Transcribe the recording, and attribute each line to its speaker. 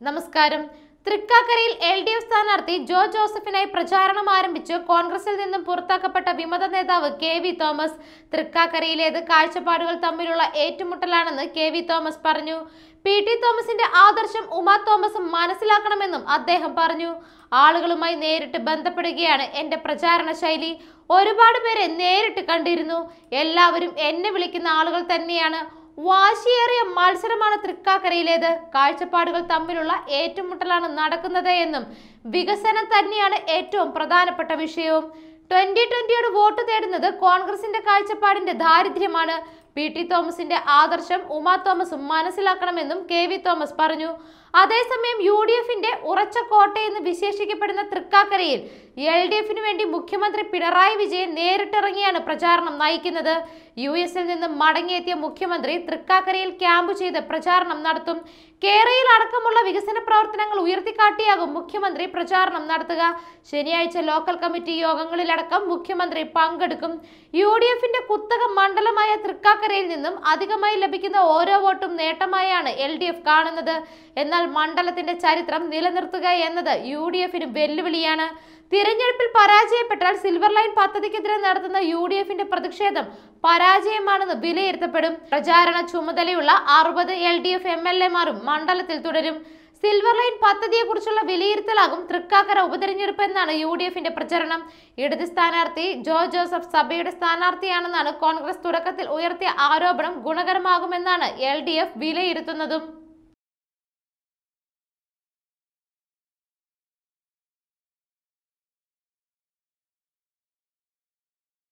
Speaker 1: നമസ്കാരം. തൃക്കാക്കരയിൽ L D F സ്ഥാനാർത്ഥി ജോ ജോസഫിനായി പ്രചാരണം ആരംഭിച്ച് കോൺഗ്രസിൽ നിന്നും പുറത്താക്കപ്പെട്ട വിമത നേതാവ് കെ വി തോമസ്. തൃക്കാക്കരയിലേത് കാഴ്ചപ്പാടുകൾ തമ്മിലുള്ള ഏറ്റുമുട്ടലാണെന്ന് കെ വി തോമസ് പറഞ്ഞു. പി ടി തോമസിന്റെ ആദർശം ഉമാ തോമസും മനസ്സിലാക്കണമെന്നും അദ്ദേഹം പറഞ്ഞു. ആളുകളുമായി നേരിട്ട് ബന്ധപ്പെടുകയാണ് എന്റെ പ്രചാരണ ശൈലി. ഒരുപാട് പേരെ നേരിട്ട് കണ്ടിരുന്നു. എല്ലാവരും എന്നെ വിളിക്കുന്ന ആളുകൾ തന്നെയാണ്. വാശിയേറിയ മത്സരമാണ് തൃക്കാക്കരയിലേത്. കാഴ്ചപ്പാടുകൾ തമ്മിലുള്ള ഏറ്റുമുട്ടലാണ് നടക്കുന്നത് എന്നും വികസനം തന്നെയാണ് ഏറ്റവും പ്രധാനപ്പെട്ട വിഷയവും. ട്വന്റി ട്വന്റിയോട് വോട്ട് തേടുന്നത് കോൺഗ്രസിന്റെ കാഴ്ചപ്പാടിന്റെ ദാരിദ്ര്യമാണ്. പി ടി തോമസിന്റെ ആദർശം ഉമാ തോമസും മനസ്സിലാക്കണമെന്നും കെ വി തോമസ് പറഞ്ഞു. അതേസമയം യു ഡി എഫിന്റെ ഉറച്ച കോട്ടയെന്ന് വിശേഷിക്കപ്പെടുന്ന തൃക്കാക്കരയിൽ എൽ ഡി എഫിന് വേണ്ടി മുഖ്യമന്ത്രി പിണറായി വിജയൻ നേരിട്ടിറങ്ങിയാണ് പ്രചാരണം നയിക്കുന്നത്. യു എസിൽ നിന്നും മടങ്ങിയെത്തിയ മുഖ്യമന്ത്രി തൃക്കാക്കരയിൽ ക്യാമ്പ് ചെയ്ത് പ്രചാരണം നടത്തും. കേരളയിൽ അടക്കമുള്ള വികസന പ്രവർത്തനങ്ങൾ ഉയർത്തിക്കാട്ടിയാകും മുഖ്യമന്ത്രി പ്രചാരണം നടത്തുക. ശനിയാഴ്ച ലോക്കൽ കമ്മിറ്റി യോഗങ്ങളിലടക്കം മുഖ്യമന്ത്രി പങ്കെടുക്കും. യു ഡി എഫിന്റെ കുത്തക മണ്ഡലമായ തൃക്കാക്കരയിൽ നിന്നും അധികമായി ലഭിക്കുന്ന ഓരോ വോട്ടും നേട്ടമായാണ് എൽ ഡി എഫ് കാണുന്നത്. എന്നാൽ മണ്ഡലത്തിന്റെ ചരിത്രം നിലനിർത്തുക എന്നത് യു ഡി എഫിന് വെല്ലുവിളിയാണ്. തിരഞ്ഞെടുപ്പിൽ പരാജയപ്പെട്ടാൽ സിൽവർ ലൈൻ പദ്ധതിക്കെതിരെ നടത്തുന്ന യു ഡി എഫിന്റെ പ്രതിഷേധം പരാജയമാണെന്ന് വിലയിരുത്തപ്പെടും. പ്രചാരണ ചുമതലയുള്ള അറുപത് L D F M L എമാരും മണ്ഡലത്തിൽ തുടരും. സിൽവർ ലൈൻ പദ്ധതിയെക്കുറിച്ചുള്ള വിലയിരുത്തലാകും തൃക്കാക്കര ഉപതെരഞ്ഞെടുപ്പ് എന്നാണ് യു ഡി എഫിന്റെ പ്രചരണം. ഇടത് സ്ഥാനാർത്ഥി ജോ ജോസഫ് സഭയുടെ സ്ഥാനാർത്ഥിയാണെന്നാണ് കോൺഗ്രസ് തുടക്കത്തിൽ ഉയർത്തിയ ആരോപണം ഗുണകരമാകുമെന്നാണ് എൽ ഡി എഫ് വിലയിരുത്തുന്നതും.